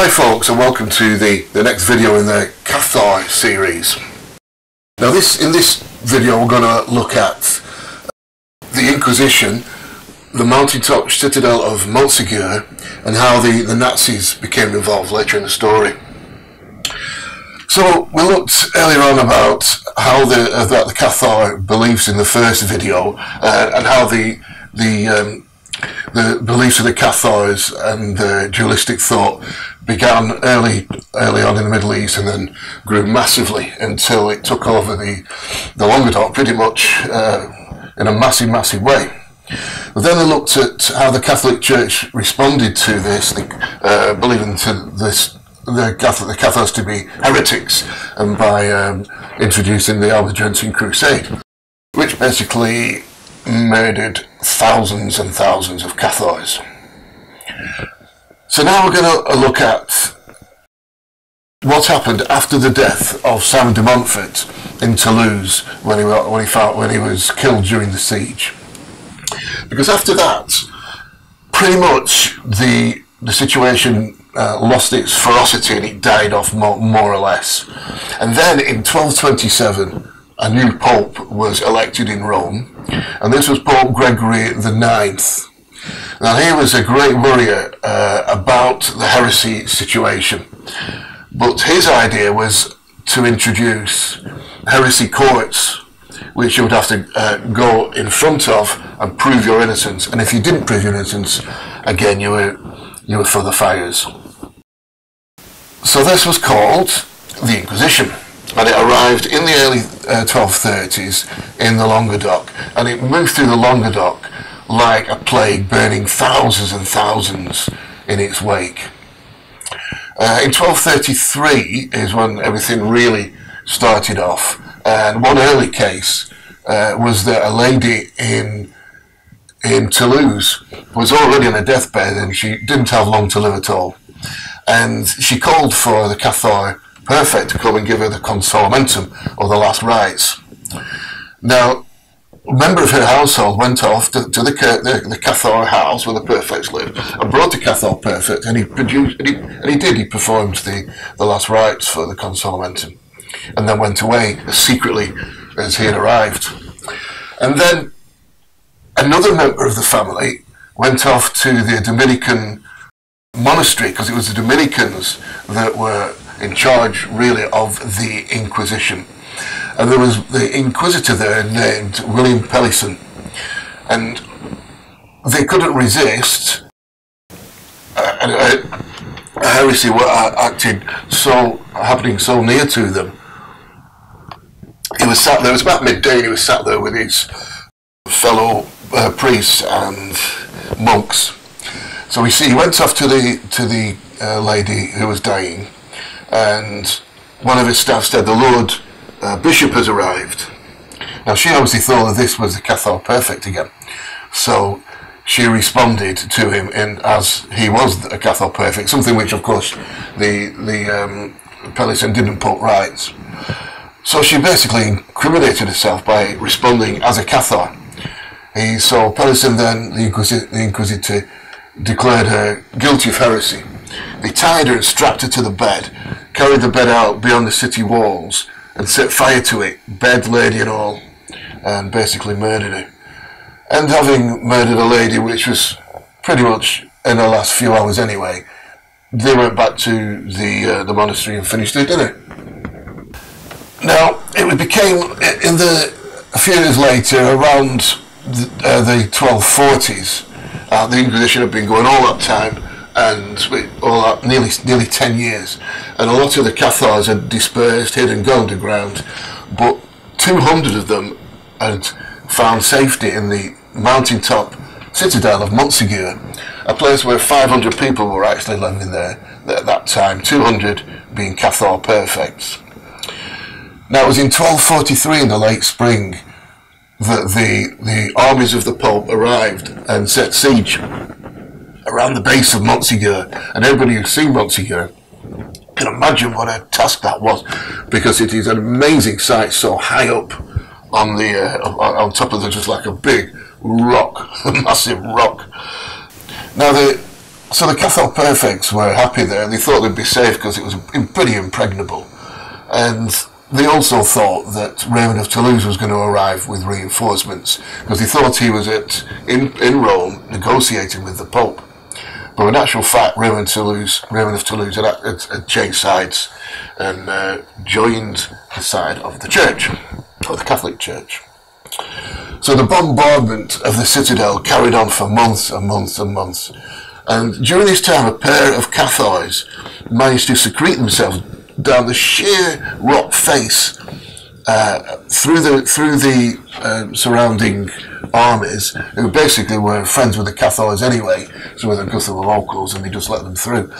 Hi folks and welcome to the, the next video in the Cathar series. Now this in this video we're going to look at the Inquisition, the mountaintop citadel of Montségur and how the, the Nazis became involved later in the story. So we looked earlier on about how the uh, the Cathar believes in the first video uh, and how the the um, the beliefs of the Cathars and the dualistic thought began early early on in the Middle East and then grew massively until it took over the the Languedoc pretty much uh, in a massive massive way. But then they looked at how the Catholic Church responded to this, uh, believing to this the Catholic the Catholics to be heretics, and by um, introducing the Albigensian Crusade, which basically murdered thousands and thousands of Cathars. So now we're going to look at what happened after the death of Simon de Montfort in Toulouse when he, when he, found, when he was killed during the siege. Because after that, pretty much the, the situation uh, lost its ferocity and it died off more, more or less. And then in 1227, a new pope was elected in Rome, and this was Pope Gregory the Ninth. Now he was a great worrier uh, about the heresy situation, but his idea was to introduce heresy courts, which you would have to uh, go in front of and prove your innocence. And if you didn't prove your innocence, again you were you were for the fires. So this was called the Inquisition and it arrived in the early uh, 1230s in the Languedoc, and it moved through the Languedoc like a plague, burning thousands and thousands in its wake. Uh, in 1233 is when everything really started off, and one early case uh, was that a lady in in Toulouse was already on a deathbed and she didn't have long to live at all. And she called for the Cathar perfect to come and give her the consolamentum or the last rites. Now, member of her household went off to, to the, the, the Cathar house where the perfects lived and brought the Cathar perfect and he produced, and he, and he did, he performed the, the last rites for the consolamentum and then went away as secretly as he had arrived. And then another member of the family went off to the Dominican monastery because it was the Dominicans that were in charge really of the Inquisition. And there was the Inquisitor there named William Pellisson. And they couldn't resist a, a, a heresy acting so happening so near to them. He was sat there. It was about midday. and He was sat there with his fellow uh, priests and monks. So we see he went off to the to the uh, lady who was dying, and one of his staff said, the Lord uh, Bishop has arrived. Now she obviously thought that this was the Cathar Perfect again. So she responded to him in as he was a Cathar Perfect, something which of course the, the um, Pellisson didn't put right. So she basically incriminated herself by responding as a Cathar. He, so Pellisson then, the, Inquisi- the Inquisitor, declared her guilty of heresy. They tied her and strapped her to the bed, carried the bed out beyond the city walls, and set fire to it, bed, lady, and all, and basically murdered her. And having murdered a lady, which was pretty much in the last few hours anyway, they went back to the uh, the monastery and finished their dinner. Now it became in the a few years later, around the, uh, the 1240s, uh, the Inquisition had been going all that time, and all that, nearly nearly 10 years. And a lot of the Cathars had dispersed, hid and gone underground, but 200 of them had found safety in the mountaintop citadel of Montségur, a place where 500 people were actually living there at that time, 200 being Cathar perfects. Now it was in 1243 in the late spring that the, the armies of the Pope arrived and set siege around the base of Montségur, and everybody who's seen Montségur can imagine what a task that was, because it is an amazing sight so high up on the uh, on top of the just like a big rock, a massive rock. Now the so the Cathar Perfects were happy there. And they thought they'd be safe because it was pretty impregnable. And they also thought that Raymond of Toulouse was going to arrive with reinforcements because he thought he was at in, in Rome negotiating with the Pope. But in actual fact, Raymond, Toulouse, Raymond of Toulouse had, had, had changed sides and uh, joined the side of the Church, or the Catholic Church. So the bombardment of the citadel carried on for months and months and months. And during this time, a pair of Cathars managed to secrete themselves down the sheer rock face uh, through the through the uh, surrounding armies, who basically were friends with the Cathars anyway, so because they were locals, and they just let them through.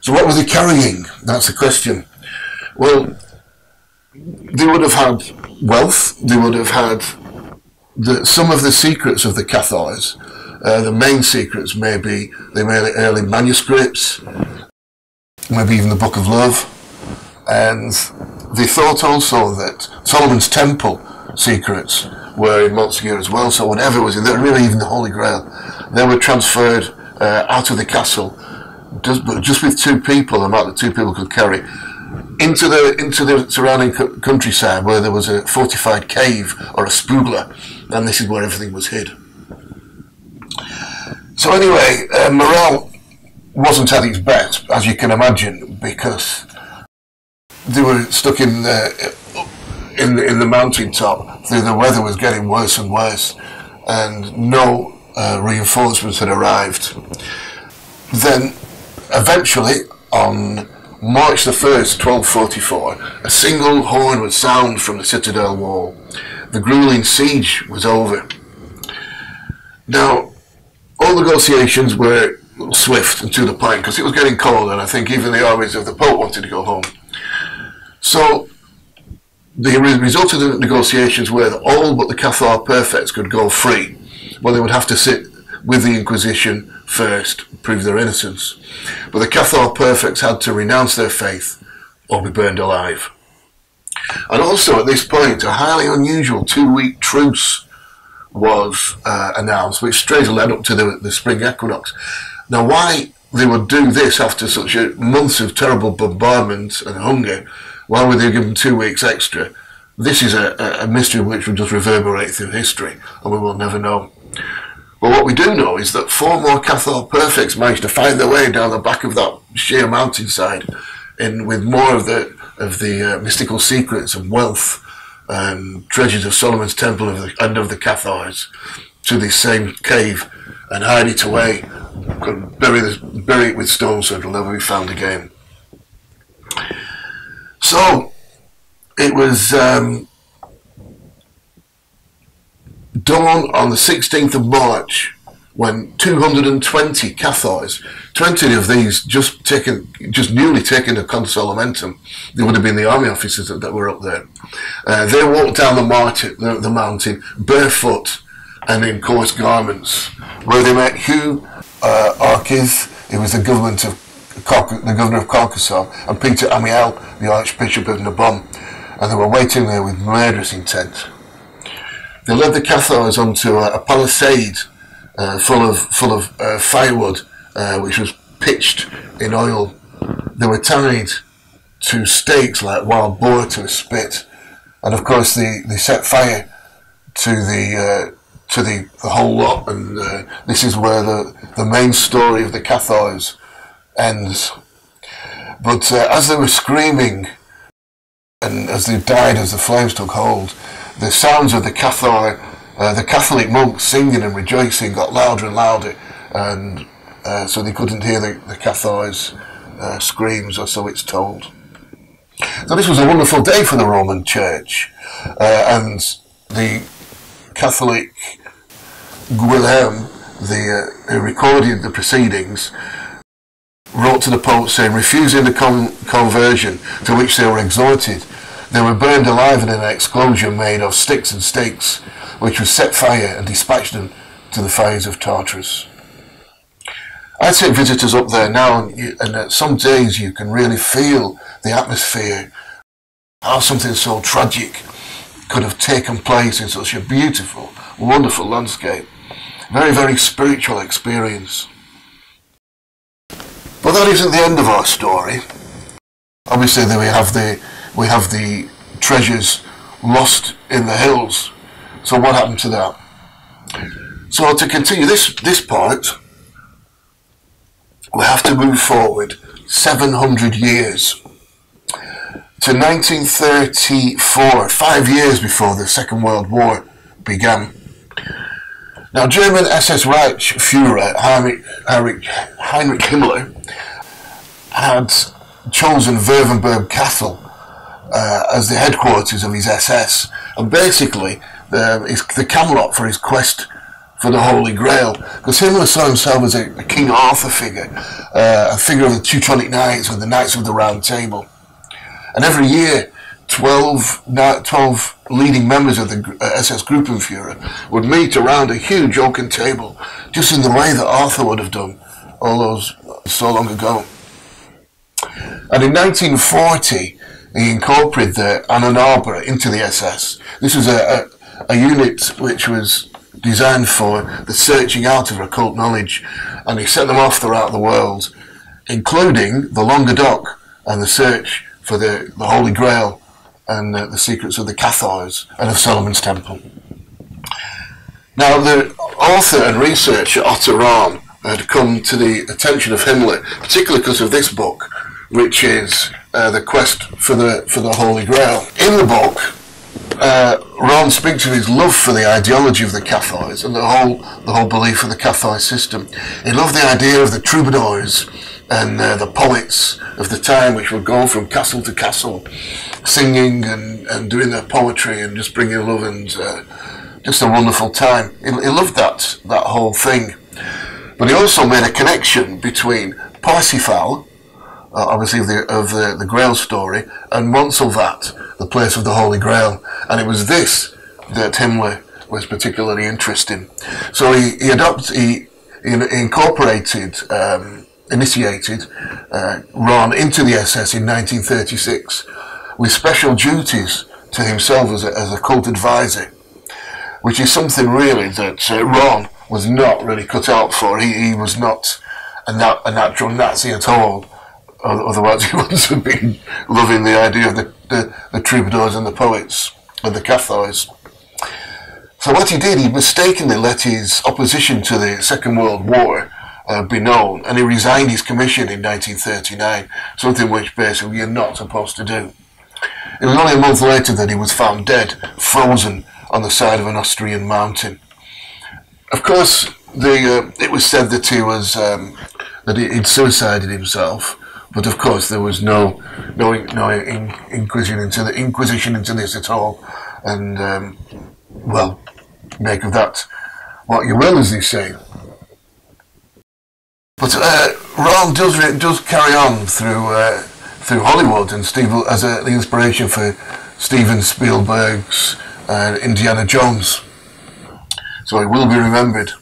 So what were they carrying? That's the question. Well, they would have had wealth. They would have had the, some of the secrets of the Cathars uh, the main secrets may be the early manuscripts, maybe even the Book of Love. And they thought also that Solomon's Temple secrets were in Montsegur as well. So whatever was in there, really even the Holy Grail, they were transferred uh, out of the castle, just, just with two people, the amount that two people could carry, into the into the surrounding countryside where there was a fortified cave or a spoulga, and this is where everything was hid. So anyway, uh, morale wasn't at its best, as you can imagine, because they were stuck in the in in the mountain top. The, the weather was getting worse and worse, and no uh, reinforcements had arrived. Then, eventually, on March the first, twelve forty-four, a single horn would sound from the citadel wall. The grueling siege was over. Now, all negotiations were swift and to the point because it was getting cold, and I think even the armies of the Pope wanted to go home. So the result of the negotiations were that all but the Cathar perfects could go free, but they would have to sit with the Inquisition first, prove their innocence. But the Cathar perfects had to renounce their faith or be burned alive. And also at this point, a highly unusual two-week truce was uh, announced, which straight led up to the, the spring equinox. Now, why they would do this after such a months of terrible bombardment and hunger, why would they give them two weeks extra? This is a, a mystery which will just reverberate through history, and we will never know. But what we do know is that four more Cathar perfects managed to find their way down the back of that sheer mountainside, in with more of the of the uh, mystical secrets and wealth um, treasures of Solomon's temple of the, and of the Cathars to this same cave and hide it away, bury, this, bury it with stones so it'll never be found again. So it was um, dawn on the 16th of March when 220 Cathars, 20 of these just taken, just newly taken a consolamentum, they would have been the army officers that, that were up there. Uh, they walked down the, the, the, mountain barefoot and in coarse garments, where they met Hugh uh, he was the government of the governor of Carcassonne, and Peter Amiel, the Archbishop of Narbonne, and they were waiting there with murderous intent. They led the Cathars onto a, a palisade uh, full of full of uh, firewood, uh, which was pitched in oil. They were tied to stakes like wild boar to a spit, and of course they, they set fire to the uh, to the, the whole lot. And uh, this is where the the main story of the Cathars ends. But as they were screaming, and as they died, as the flames took hold, the sounds of the Cathar uh, the Catholic monks singing and rejoicing got louder and louder, and uh, so they couldn't hear the, the Cathars' uh, screams, or so it's told. So this was a wonderful day for the Roman Church, uh, and the Catholic Guillaume, the, uh, who recorded the proceedings, wrote to the Pope saying, refusing the con conversion to which they were exhorted, they were burned alive in an explosion made of sticks and stakes which was set fire and dispatched them to the fires of Tartarus. I take visitors up there now, and, you, and uh, some days you can really feel the atmosphere, how something so tragic could have taken place in such a beautiful, wonderful landscape. Very, very spiritual experience. But that isn't the end of our story. Obviously, then we have the we have the treasures lost in the hills. So what happened to that? So to continue this this part, we have to move forward 700 years to 1934, five years before the Second World War began. Now, German SS Reich Führer Heinrich, Heinrich, Heinrich Himmler had chosen Wewelsburg Castle uh, as the headquarters of his SS, and basically uh, his, the Camelot for his quest for the Holy Grail. Because Himmler saw himself as a, a King Arthur figure, uh, a figure of the Teutonic Knights and the Knights of the Round Table. And every year, 12, 12 leading members of the uh, SS Gruppenführer would meet around a huge oaken table, just in the way that Arthur would have done all those so long ago. And in 1940, he incorporated the Ahnenerbe into the SS. This was a, a, a unit which was designed for the searching out of occult knowledge, and he sent them off throughout the world, including the Languedoc and the search for the, the Holy Grail and uh, the secrets of the Cathars and of Solomon's Temple. Now, the author and researcher Otto Rahn had come to the attention of Himmler, particularly because of this book, which is uh, the quest for the for the Holy Grail. In the book, uh, Rahn speaks of his love for the ideology of the Cathars and the whole the whole belief of the Cathar system. He loved the idea of the troubadours and uh, the poets of the time, which would go from castle to castle, singing and, and doing their poetry and just bringing love and uh, just a wonderful time. He, he loved that that whole thing, but he also made a connection between Parsifal, uh, obviously of the of the, the Grail story, and Montsalvat, the place of the Holy Grail, and it was this that Himmler was particularly interested in. So he he adopted he, he incorporated. Um, initiated uh, Rahn into the SS in 1936 with special duties to himself as a, as a cult advisor, which is something really that uh, Rahn was not really cut out for. He, he was not a, nat- a natural Nazi at all. Otherwise, he wouldn't have been loving the idea of the, the, the troubadours and the poets and the Cathars. So what he did, he mistakenly let his opposition to the Second World War uh, be known, and he resigned his commission in 1939, something which basically you're not supposed to do. It was only a month later that he was found dead, frozen on the side of an Austrian mountain. Of course, the, uh, it was said that he was um, that he'd suicided himself, but of course there was no no no in, inquisition into the inquisition into this at all, and um, well, make of that what you will, as they say. But uh, Rahn does does carry on through uh, through Hollywood and Steve as the inspiration for Steven Spielberg's uh, Indiana Jones. So he will be remembered.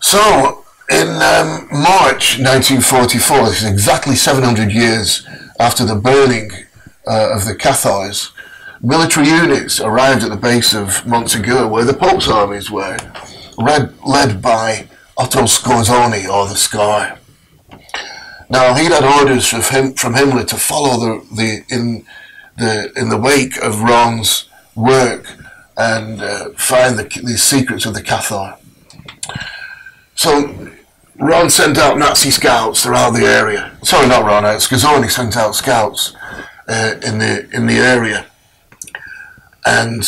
So in um, March 1944, this is exactly 700 years after the burning uh, of the Cathars, military units arrived at the base of Montségur, where the Pope's armies were, led by Otto Skorzeny, or the Scar. Now he'd had orders from him from Himmler to follow the, the in the in the wake of Rahn's work and uh, find the, the secrets of the Cathar. So Rahn sent out Nazi scouts throughout the area. Sorry, not Ron. Uh, Skorzeny sent out scouts uh, in the in the area, and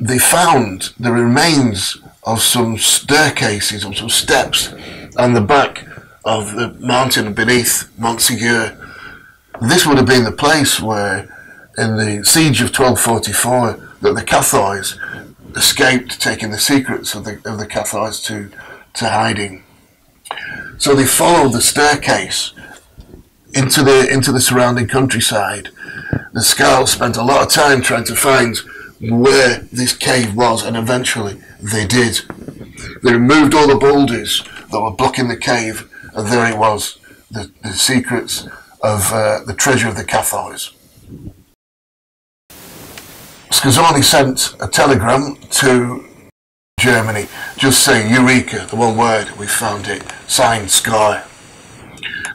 they found the remains of some staircases or some steps and the back of the mountain beneath Montségur. This would have been the place where, in the siege of 1244, that the Cathars escaped, taking the secrets of the of the Cathars to to hiding. So they followed the staircase into the into the surrounding countryside. The scouts spent a lot of time trying to find where this cave was, and eventually they did. They removed all the boulders that were blocking the cave, and there it was, the, the secrets of uh, the treasure of the Cathars. Skorzeny sent a telegram to Germany, just saying Eureka, the one word, we found it, signed Sky.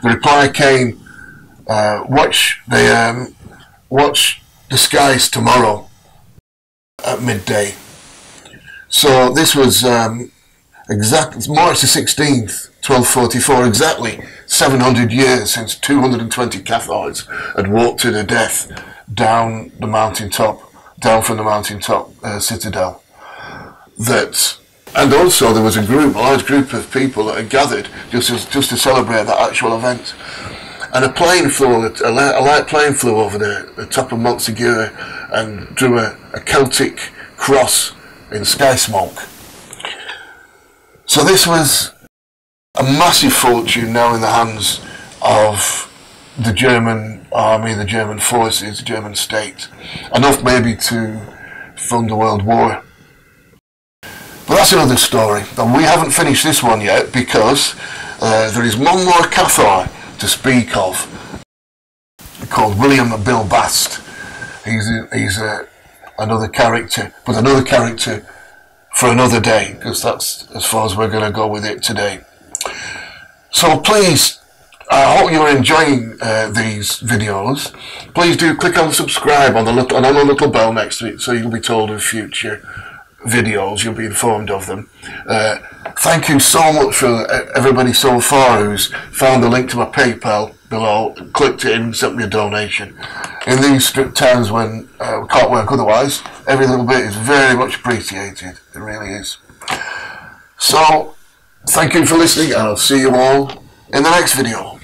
the reply came, uh, watch the um, watch the skies tomorrow at midday. So this was um, exact March the 16th, 1244, exactly 700 years since 220 Cathars had walked to their death down the mountain top, down from the mountain top uh, citadel. That and also there was a group, a large group of people that had gathered just to, just to celebrate that actual event. And a plane flew, a light plane flew over the, the top of Mont Segura and drew a, a Celtic cross in sky smoke. So this was a massive fortune now in the hands of the German army, the German forces, the German state. Enough maybe to fund a world war. But that's another story. And we haven't finished this one yet because uh, there is one more Cathar to speak of called William Belibaste. He's, a, he's a, another character, but another character for another day because that's as far as we're going to go with it today. So please, I hope you're enjoying uh, these videos. Please do click on subscribe on the little, and on the little bell next to it so you'll be told of future videos, you'll be informed of them. Uh, thank you so much for everybody so far who's found the link to my PayPal below, clicked in, sent me a donation. In these strict times when uh, we can't work otherwise, every little bit is very much appreciated. It really is. So, thank you for listening, and I'll see you all in the next video.